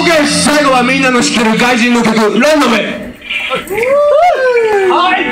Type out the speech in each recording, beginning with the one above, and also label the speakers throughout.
Speaker 1: ケー最後はみんなの知ってる外人の曲ランドムはい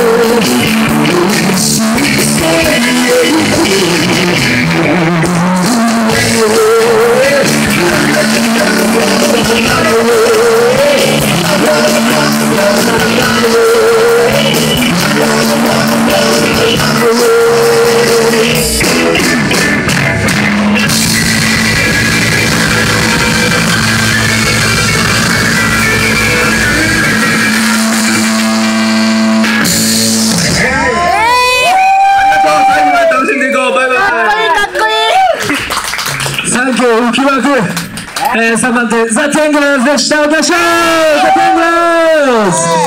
Speaker 1: I'm not a you. 3期浮き枠、えー、3番手ザ・テングラーズでしたお願いします